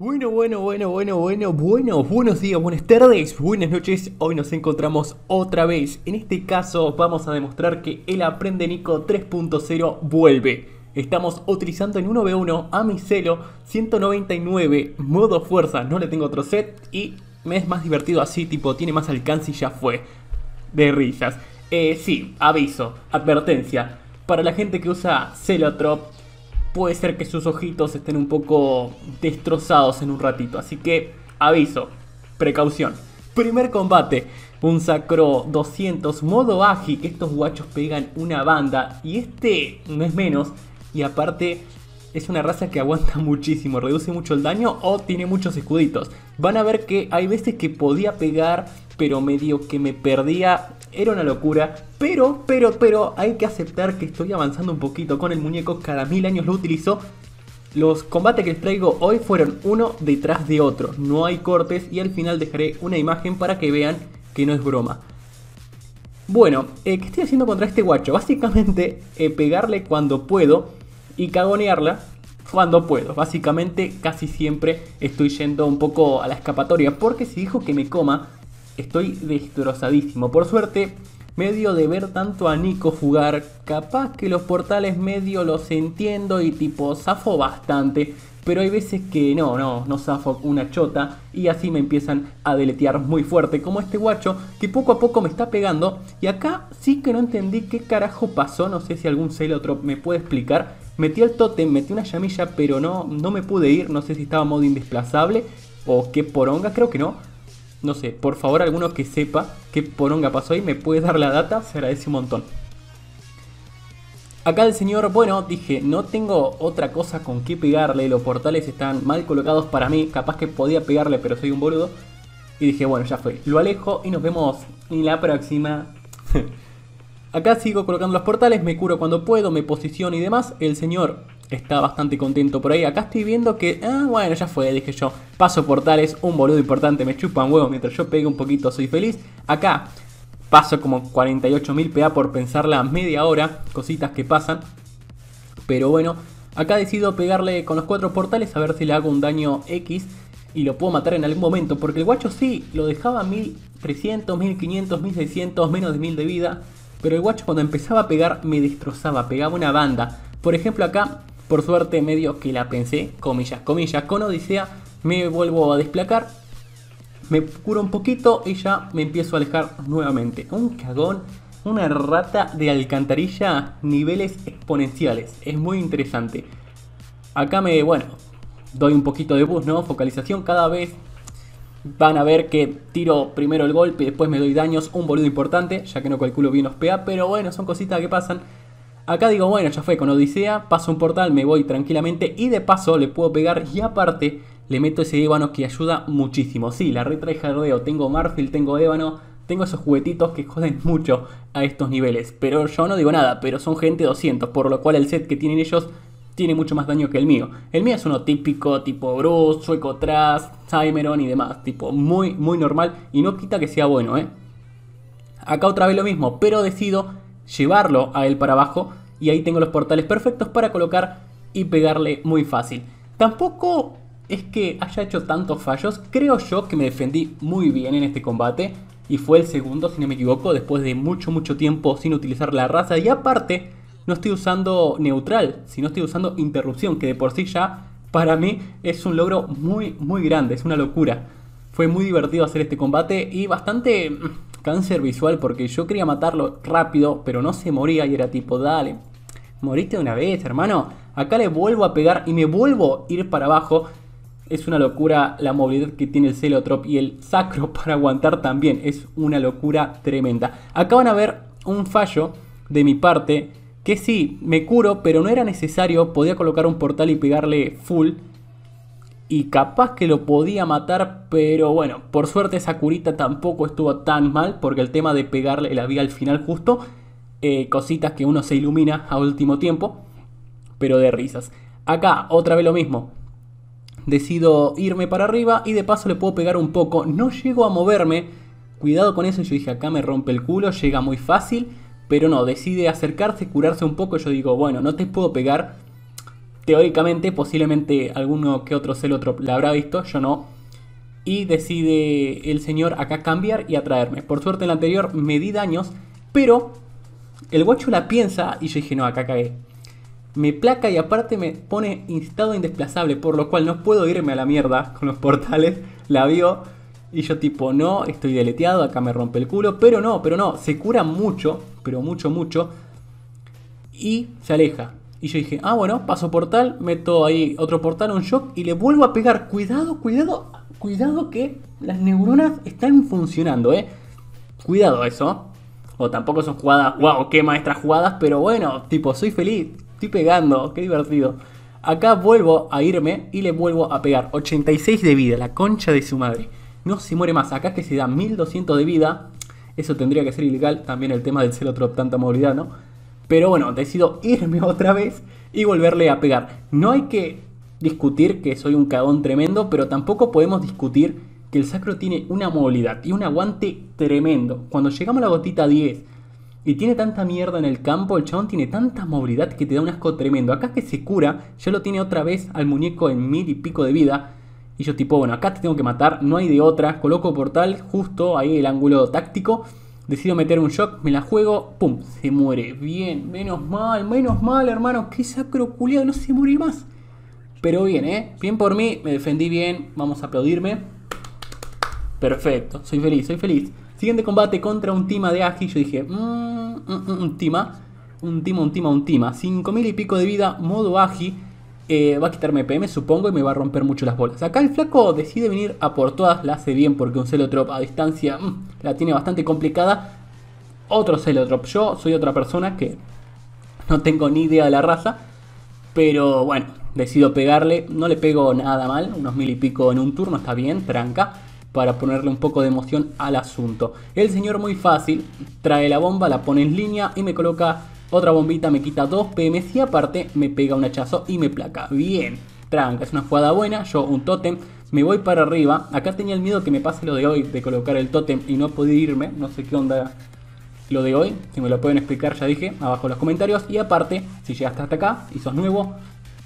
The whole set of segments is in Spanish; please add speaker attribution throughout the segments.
Speaker 1: Bueno, bueno, bueno, bueno, bueno, bueno, buenos días, buenas tardes, buenas noches. Hoy nos encontramos otra vez. En este caso vamos a demostrar que el Aprende Nico 3.0 vuelve. Estamos utilizando en 1v1 a mi celo 199 modo fuerza, no le tengo otro set y me es más divertido así, tipo tiene más alcance y ya fue. De risas. Eh, sí, aviso, advertencia. Para la gente que usa Celotrop, puede ser que sus ojitos estén un poco destrozados en un ratito. Así que aviso, precaución. Primer combate, un sacro 200 modo agi. Estos guachos pegan una banda y este no es menos. Y aparte es una raza que aguanta muchísimo, reduce mucho el daño o tiene muchos escuditos. Van a ver que hay veces que podía pegar, pero medio que me perdía era una locura, pero, pero, pero hay que aceptar que estoy avanzando un poquito con el muñeco, cada mil años lo utilizo. Los combates que les traigo hoy fueron uno detrás de otro, no hay cortes y al final dejaré una imagen para que vean que no es broma. Bueno, eh, ¿qué estoy haciendo contra este guacho? Básicamente eh, pegarle cuando puedo y cagonearla cuando puedo. Básicamente casi siempre estoy yendo un poco a la escapatoria porque si dijo que me coma estoy destrozadísimo. Por suerte, medio de ver tanto a Nico jugar, capaz que los portales medio los entiendo y tipo zafo bastante. Pero hay veces que no, no, no zafo una chota y así me empiezan a deletear muy fuerte, como este guacho que poco a poco me está pegando. Y acá sí que no entendí qué carajo pasó, no sé si algún otro me puede explicar. Metí el totem, metí una llamilla, pero no, no me pude ir, no sé si estaba modo indesplazable o qué poronga, creo que no. No sé, por favor, alguno que sepa qué poronga pasó y me puede dar la data, se agradece un montón. Acá el señor, bueno, dije, no tengo otra cosa con qué pegarle, los portales están mal colocados para mí, capaz que podía pegarle, pero soy un boludo. Y dije, bueno, ya fue, lo alejo y nos vemos en la próxima. Acá sigo colocando los portales, me curo cuando puedo, me posiciono y demás. El señor está bastante contento por ahí. Acá estoy viendo que, ah, bueno, ya fue, dije yo. Paso portales, un boludo importante, me chupan huevos mientras yo pegue un poquito, soy feliz. Acá paso como 48.000 PA por pensarla media hora, cositas que pasan. Pero bueno, acá decido pegarle con los cuatro portales a ver si le hago un daño X y lo puedo matar en algún momento. Porque el guacho sí, lo dejaba 1300, 1500, 1600, menos de 1000 de vida. Pero el guacho cuando empezaba a pegar me destrozaba, pegaba una banda. Por ejemplo acá por suerte medio que la pensé, comillas, comillas, con Odisea me vuelvo a desplacar, me curo un poquito y ya me empiezo a alejar nuevamente. Un cagón, una rata de alcantarilla, niveles exponenciales, es muy interesante. Acá me, bueno, doy un poquito de boost, ¿no? Focalización cada vez. Van a ver que tiro primero el golpe y después me doy daños, un boludo importante, ya que no calculo bien los PA, pero bueno, son cositas que pasan. Acá digo, bueno, ya fue con Odisea, paso un portal, me voy tranquilamente y de paso le puedo pegar y aparte le meto ese ébano que ayuda muchísimo. Sí, la retra jardeo, tengo Marfil, tengo ébano, tengo esos juguetitos que joden mucho a estos niveles. Pero yo no digo nada, pero son gente 200, por lo cual el set que tienen ellos tiene mucho más daño que el mío. El mío es uno típico, tipo Bruce, Sueco Tras, Cymeron y demás. Tipo muy, muy normal y no quita que sea bueno, ¿eh? Acá otra vez lo mismo, pero decido llevarlo a él para abajo y ahí tengo los portales perfectos para colocar y pegarle muy fácil. Tampoco es que haya hecho tantos fallos, creo yo que me defendí muy bien en este combate y fue el segundo si no me equivoco después de mucho mucho tiempo sin utilizar la raza y aparte no estoy usando neutral, sino estoy usando interrupción que de por sí ya para mí es un logro muy muy grande, es una locura. Fue muy divertido hacer este combate y bastante cáncer visual porque yo quería matarlo rápido, pero no se moría y era tipo, dale, moriste una vez, hermano. Acá le vuelvo a pegar y me vuelvo a ir para abajo. Es una locura la movilidad que tiene el Celotrop y el Sacro para aguantar también. Es una locura tremenda. Acá van a ver un fallo de mi parte. Que sí, me curo, pero no era necesario. Podía colocar un portal y pegarle full y capaz que lo podía matar, pero bueno, por suerte esa curita tampoco estuvo tan mal, porque el tema de pegarle la vía al final justo, eh, cositas que uno se ilumina a último tiempo, pero de risas. Acá, otra vez lo mismo. Decido irme para arriba y de paso le puedo pegar un poco. No llego a moverme. Cuidado con eso, yo dije acá me rompe el culo, llega muy fácil. Pero no, decide acercarse, curarse un poco. Yo digo, bueno, no te puedo pegar teóricamente, posiblemente alguno que otro Celotrop la habrá visto, yo no. Y decide el señor acá cambiar y atraerme. Por suerte en la anterior me di daños, pero el guacho la piensa y yo dije, no, acá cagué. Me placa y aparte me pone estado indesplazable, por lo cual no puedo irme a la mierda con los portales. La vio y yo tipo, no, estoy deleteado, acá me rompe el culo. Pero no, pero no, se cura mucho, pero mucho, mucho. Y se aleja. Y yo dije, ah, bueno, paso portal, meto ahí otro portal, un shock y le vuelvo a pegar. Cuidado, cuidado, cuidado que las neuronas están funcionando, ¿eh? Cuidado eso. O tampoco son jugadas, wow, qué maestras jugadas, pero bueno, tipo, soy feliz, estoy pegando, qué divertido. Acá vuelvo a irme y le vuelvo a pegar 86 de vida, la concha de su madre. No se muere más, acá que se da 1200 de vida, eso tendría que ser ilegal, también el tema del celotrop, tanta movilidad, ¿no? Pero bueno, decido irme otra vez y volverle a pegar. No hay que discutir que soy un cagón tremendo, pero tampoco podemos discutir que el sacro tiene una movilidad y un aguante tremendo. Cuando llegamos a la gotita 10 y tiene tanta mierda en el campo, el chabón tiene tanta movilidad que te da un asco tremendo. Acá que se cura, ya lo tiene otra vez al muñeco en mil y pico de vida. Y yo tipo, bueno, acá te tengo que matar, no hay de otra. Coloco portal justo ahí el ángulo táctico. Decido meter un shock, me la juego, pum, se muere. Bien, menos mal, menos mal, hermano. Qué sacro culiado, no se muere más. Pero bien, ¿eh? Bien por mí, me defendí bien, vamos a aplaudirme. Perfecto, soy feliz, soy feliz. Siguiente combate contra un Tima de Agi. Yo dije, mmm, un Tima, un Tima, un Tima, un Tima. 5000 y pico de vida, modo Agi. Eh, va a quitarme PM, supongo, y me va a romper mucho las bolas. Acá el flaco decide venir a por todas, la hace bien porque un Celotrop a distancia mm, la tiene bastante complicada. Otro Celotrop, yo soy otra persona que no tengo ni idea de la raza, pero bueno, decido pegarle. No le pego nada mal, unos mil y pico en un turno, está bien, tranca para ponerle un poco de emoción al asunto. El señor muy fácil, trae la bomba, la pone en línea y me coloca otra bombita, me quita 2 PM y aparte me pega un hachazo y me placa. Bien, tranca, es una jugada buena, yo un tótem, me voy para arriba. Acá tenía el miedo que me pase lo de hoy, de colocar el tótem y no poder irme, no sé qué onda lo de hoy, si me lo pueden explicar ya dije, abajo en los comentarios. Y aparte, si llegaste hasta acá y sos nuevo,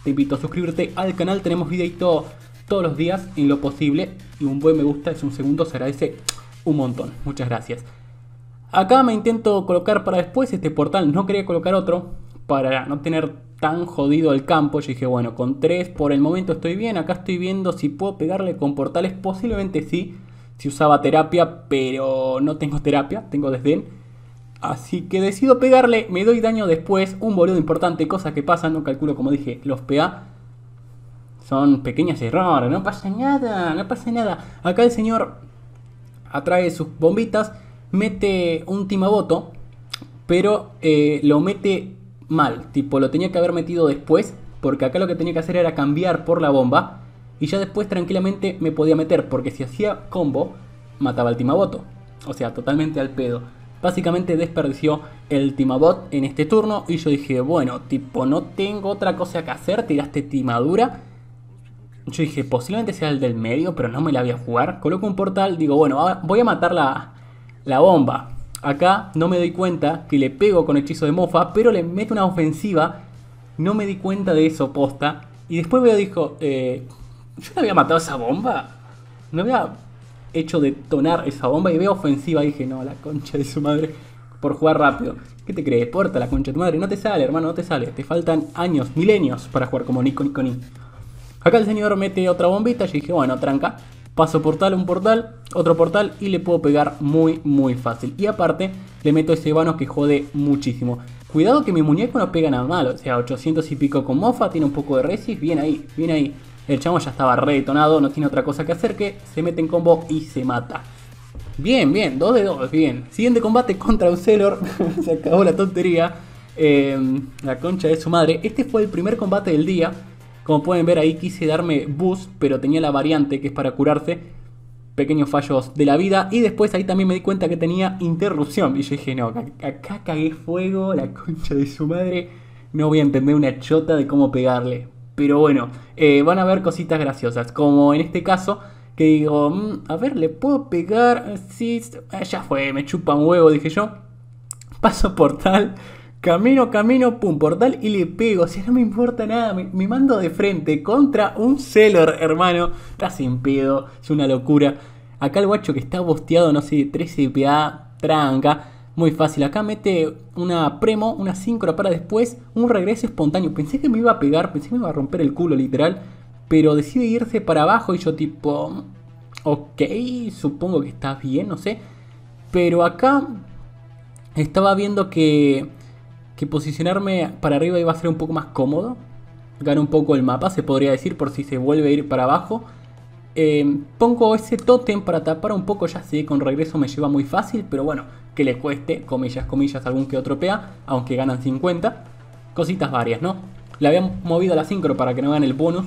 Speaker 1: te invito a suscribirte al canal, tenemos videito todos los días en lo posible y un buen me gusta es un segundo, se agradece un montón. Muchas gracias. Acá me intento colocar para después este portal, no quería colocar otro para no tener tan jodido el campo. Yo dije, bueno, con tres por el momento estoy bien. Acá estoy viendo si puedo pegarle con portales. Posiblemente sí, si usaba terapia, pero no tengo terapia, tengo desdén. Así que decido pegarle, me doy daño después, un boludo importante, cosa que pasa, no calculo como dije los PA. Son pequeños errores, no pasa nada, no pasa nada. Acá el señor atrae sus bombitas, mete un timaboto, pero eh, lo mete mal. Tipo, lo tenía que haber metido después, porque acá lo que tenía que hacer era cambiar por la bomba. Y ya después tranquilamente me podía meter, porque si hacía combo, mataba al timaboto. O sea, totalmente al pedo. Básicamente desperdició el timabot en este turno y yo dije, bueno, tipo, no tengo otra cosa que hacer, tiraste timadura yo dije, posiblemente sea el del medio, pero no me la voy a jugar. Coloco un portal, digo, bueno, voy a matar la, la bomba. Acá no me doy cuenta que le pego con hechizo de mofa, pero le meto una ofensiva. No me di cuenta de eso, posta. Y después veo, dijo, eh, yo no había matado esa bomba. No había hecho detonar esa bomba y veo ofensiva. Y dije, no, la concha de su madre. Por jugar rápido. ¿Qué te crees? Porta la concha de tu madre. No te sale, hermano, no te sale. Te faltan años, milenios para jugar como Nico Nico Nico. Acá el señor mete otra bombita, yo dije, bueno, tranca, paso portal, un portal, otro portal y le puedo pegar muy muy fácil. Y aparte le meto ese vano que jode muchísimo. Cuidado que mi muñeco no pega nada mal, o sea, 800 y pico con mofa, tiene un poco de resist, bien ahí, bien ahí. El chamo ya estaba re detonado, no tiene otra cosa que hacer que se mete en combo y se mata. Bien, bien, 2 de 2, bien. Siguiente combate contra un Sailor, se acabó la tontería. Eh, la concha de su madre. Este fue el primer combate del día. Como pueden ver ahí quise darme boost, pero tenía la variante que es para curarse. Pequeños fallos de la vida. Y después ahí también me di cuenta que tenía interrupción. Y yo dije, no, acá cagué fuego, la concha de su madre. No voy a entender una chota de cómo pegarle. Pero bueno, eh, van a ver cositas graciosas. Como en este caso, que digo, mm, a ver, ¿le puedo pegar? Sí, ya fue, me chupa un huevo, dije yo. Paso portal Camino, camino, pum, portal y le pego. O sea, no me importa nada. Me, mando de frente contra un Celor, hermano. Está sin pedo. Es una locura. Acá el guacho que está bosteado, no sé, 13 PA, tranca. Muy fácil. Acá mete una premo, una sincro para después un regreso espontáneo. Pensé que me iba a pegar, pensé que me iba a romper el culo literal. Pero decide irse para abajo y yo tipo... Ok, supongo que está bien, no sé. Pero acá estaba viendo que, que posicionarme para arriba iba a ser un poco más cómodo. Gana un poco el mapa, se podría decir, por si se vuelve a ir para abajo. Eh, pongo ese totem para tapar un poco, ya sé, con regreso me lleva muy fácil, pero bueno, que le cueste, comillas, comillas, algún que otro PA, aunque ganan 50. Cositas varias, ¿no? Le habían movido la sincro para que no gane el bonus.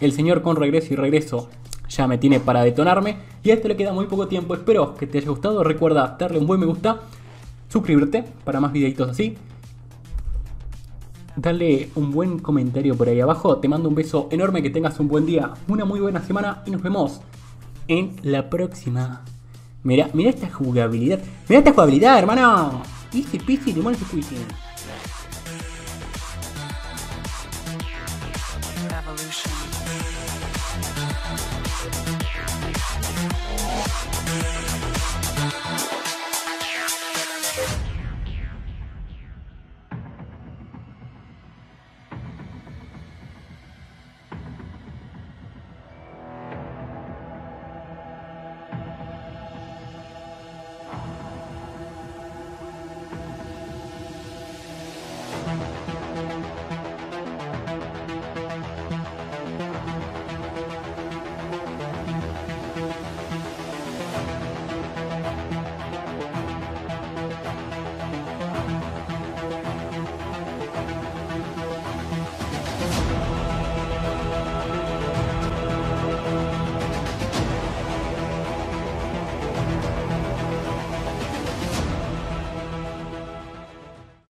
Speaker 1: El señor con regreso y regreso ya me tiene para detonarme. Y a este le queda muy poco tiempo. Espero que te haya gustado. Recuerda darle un buen me gusta, suscribirte para más videitos así. Dale un buen comentario por ahí abajo. Te mando un beso enorme, que tengas un buen día, una muy buena semana y nos vemos en la próxima. Mira, mira esta jugabilidad. Mira esta jugabilidad, hermano. Easy peasy, limón squeezy. Revolution.